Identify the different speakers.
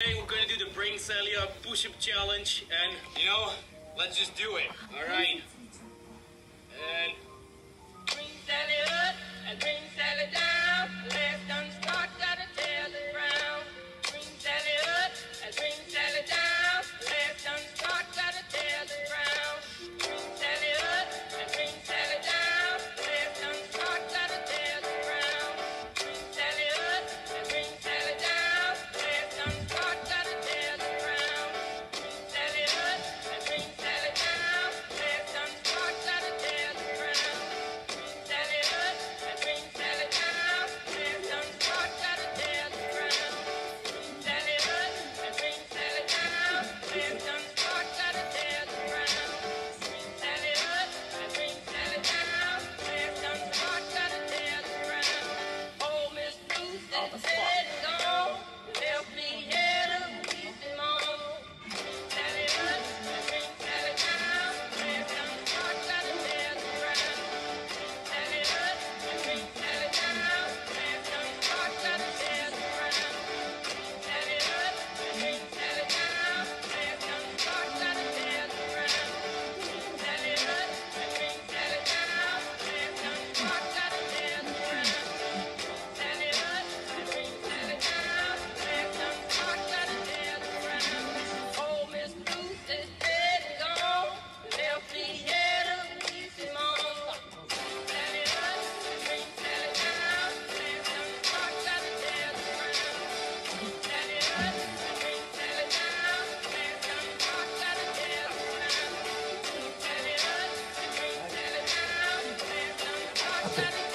Speaker 1: Today we're gonna do the Brain Celia push-up challenge, and you know, let's just do it. All
Speaker 2: Thank you.